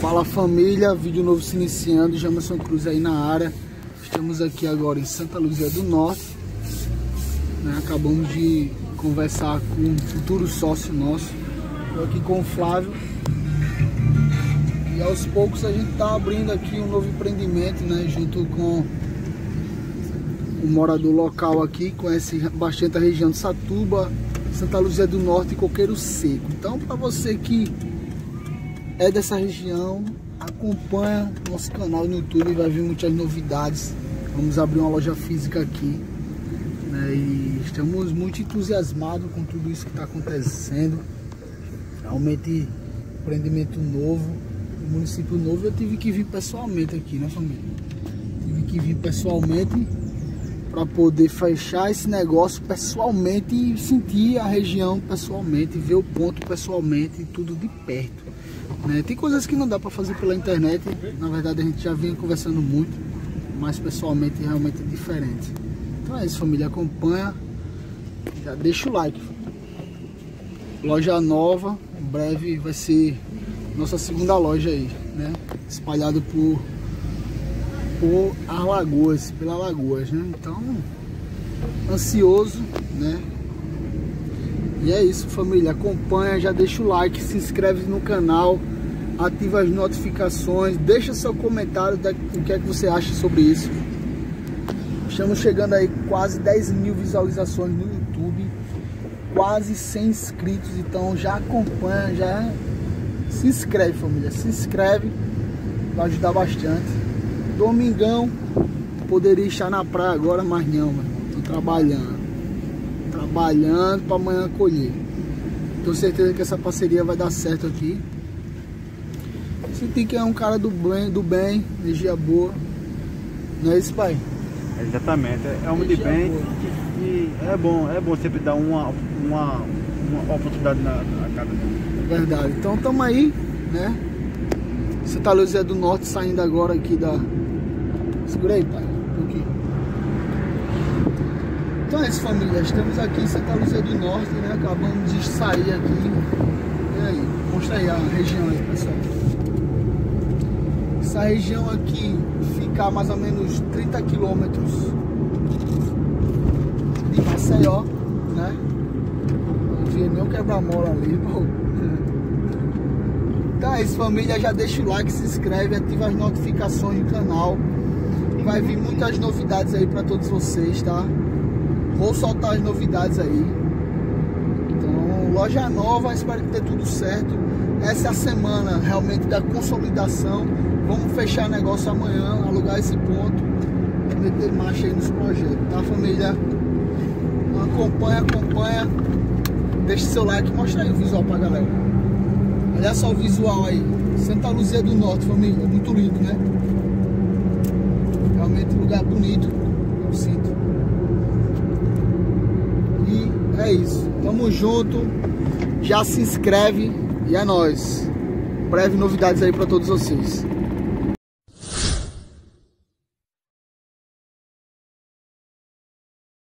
Fala família, vídeo novo se iniciando, Jamerson Cruz aí na área. Estamos aqui agora em Santa Luzia do Norte. Né? Acabamos de conversar com um futuro sócio nosso. Estou aqui com o Flávio. E aos poucos a gente está abrindo aqui um novo empreendimento, né? Junto com o morador local aqui, conhece bastante a região de Satuba, Santa Luzia do Norte e Coqueiro Seco. Então, para você que é dessa região, acompanha nosso canal no YouTube, vai vir muitas novidades. Vamos abrir uma loja física aqui. Né? E estamos muito entusiasmados com tudo isso que está acontecendo. Realmente empreendimento novo, município novo, eu tive que vir pessoalmente aqui, né família? Tive que vir pessoalmente para poder fechar esse negócio pessoalmente e sentir a região pessoalmente, ver o ponto pessoalmente, tudo de perto. Né? Tem coisas que não dá para fazer pela internet, na verdade a gente já vinha conversando muito, mas pessoalmente realmente é diferente. Então é isso, família, acompanha, já deixa o like. Loja nova, em breve vai ser nossa segunda loja aí, né? Espalhado por por Alagoas, pela Lagoas, né? Então, ansioso, né? E é isso, família. Acompanha, já deixa o like, se inscreve no canal, ativa as notificações, deixa seu comentário do que é que você acha sobre isso. Estamos chegando aí quase 10 mil visualizações no YouTube, quase 100 inscritos, então já acompanha, já se inscreve, família, se inscreve, vai ajudar bastante. Domingão, poderia estar na praia agora, mas não, mano. Tô trabalhando. Trabalhando para amanhã colher. Tenho certeza que essa parceria vai dar certo aqui. tem que é um cara do bem, do bem, energia boa. Não é isso, pai? Exatamente, é homem de bem e, e, é bom, é bom sempre dar uma, uma, uma oportunidade na, na cada É verdade. Então tamo aí, né? Santa Luzia do Norte saindo agora aqui da, Segura aí, pai. Um pouquinho. Então é isso, família. Estamos aqui em Santa Luzia do Norte, né? Acabamos de sair aqui. E aí? Mostra aí a região aí, pessoal. Essa região aqui fica a mais ou menos 30 quilômetros de Maceió, né? Não vi nem o quebra-mola ali, pô. Então é isso, família. Já deixa o like, se inscreve, ativa as notificações do canal vai vir muitas novidades aí para todos vocês, tá? Vou soltar as novidades aí. Então, loja nova, espero que dê tudo certo. Essa é a semana realmente da consolidação. Vamos fechar negócio amanhã, alugar esse ponto e meter marcha aí nos projetos, tá família? Então, acompanha, acompanha. Deixa seu like, mostra aí o visual pra galera. Olha só o visual aí. Santa Luzia do Norte, família. Muito lindo, né? Realmente um lugar bonito, eu sinto. É isso. Tamo junto. Já se inscreve e é nóis. Breve novidades aí para todos vocês.